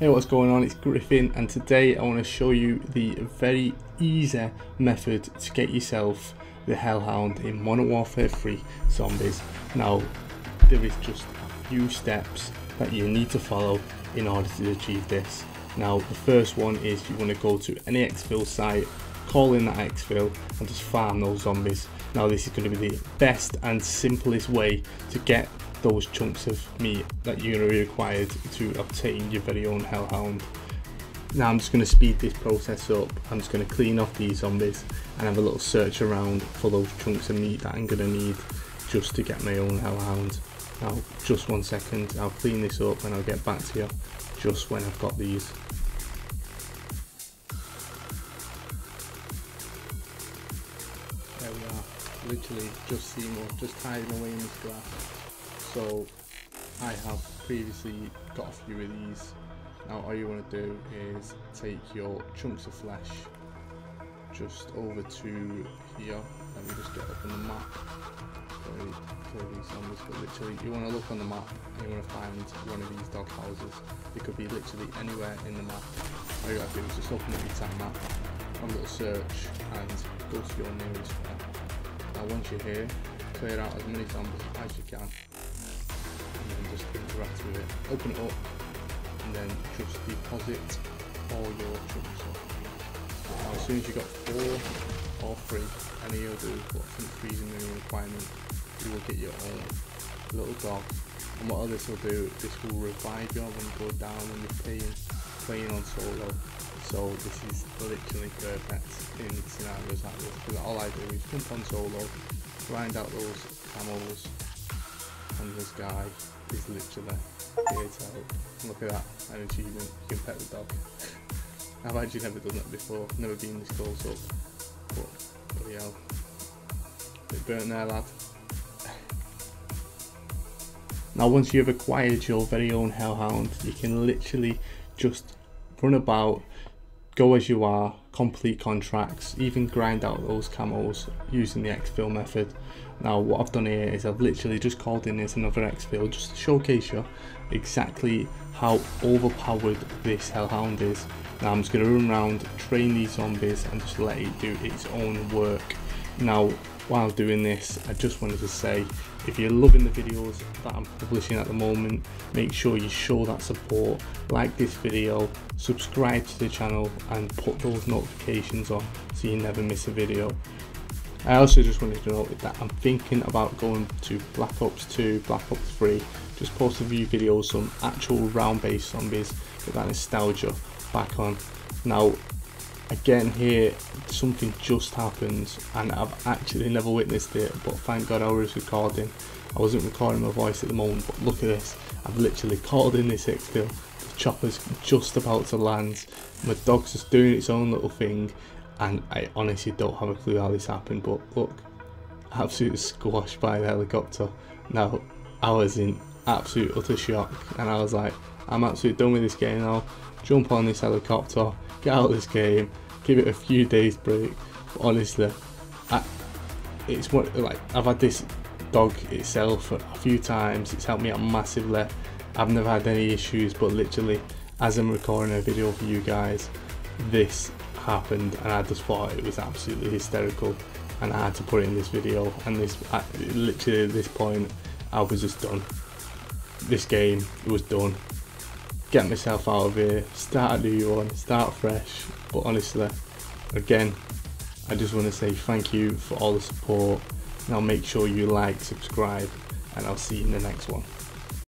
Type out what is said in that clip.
Hey what's going on it's Griffin and today I want to show you the very easy method to get yourself the Hellhound in Modern Warfare 3 Zombies. Now there is just a few steps that you need to follow in order to achieve this. Now the first one is you want to go to any exfil site, call in that exfil and just farm those zombies. Now this is going to be the best and simplest way to get those chunks of meat that you're going to be required to obtain your very own hellhound. Now I'm just going to speed this process up, I'm just going to clean off these zombies and have a little search around for those chunks of meat that I'm going to need just to get my own hellhound. Now just one second, I'll clean this up and I'll get back to you just when I've got these. Literally just Seymour, just hiding away in this grass. So I have previously got a few of these. Now all you want to do is take your chunks of flesh just over to here. Let me just get up on the map. Clearly zombies, but literally you want to look on the map and you want to find one of these dog houses. It could be literally anywhere in the map. All you got to do is just open up your map, have a little search and go to your nearest one. Once you're here, clear out as many zombies as you can and then just interact with it. Open it up and then just deposit all your chunks Now as soon as you got four or three, any you'll do, but I minimum requirement, you will get your own little dog. And what this will do, this will revive you when you go down when you're playing, playing on solo. So this is literally perfect in scenarios like this because all I do is jump on solo, grind out those camos, and this guy is literally here to help. Look at that, an achievement, you can pet the dog. I've actually never done that before, never been this close up, but bloody hell. Bit burnt there lad. Now once you've acquired your very own hellhound, you can literally just run about, go as you are, complete contracts, even grind out those camos using the exfil method. Now what I've done here is I've literally just called in this another exfil just to showcase you exactly how overpowered this hellhound is. Now I'm just going to run around, train these zombies and just let it do its own work. Now while doing this I just wanted to say if you're loving the videos that I'm publishing at the moment make sure you show that support like this video subscribe to the channel and put those notifications on so you never miss a video I also just wanted to note that I'm thinking about going to Black Ops 2, Black Ops 3, just post a few videos, some actual round based zombies, get that nostalgia back on. Now again here something just happened and I've actually never witnessed it but thank god I was recording. I wasn't recording my voice at the moment but look at this. I've literally called in this exfil the chopper's just about to land. My dog's just doing its own little thing and I honestly don't have a clue how this happened but look absolutely squashed by the helicopter. Now I was in absolute utter shock and I was like I'm absolutely done with this game now jump on this helicopter get out of this game, give it a few days break. But honestly, I, it's what like I've had this dog itself a few times. It's helped me out massively. I've never had any issues, but literally, as I'm recording a video for you guys, this happened, and I just thought it was absolutely hysterical, and I had to put it in this video. And this, I, literally, at this point, I was just done. This game was done get myself out of here, start a new one, start fresh. But honestly, again, I just want to say thank you for all the support. Now make sure you like, subscribe, and I'll see you in the next one.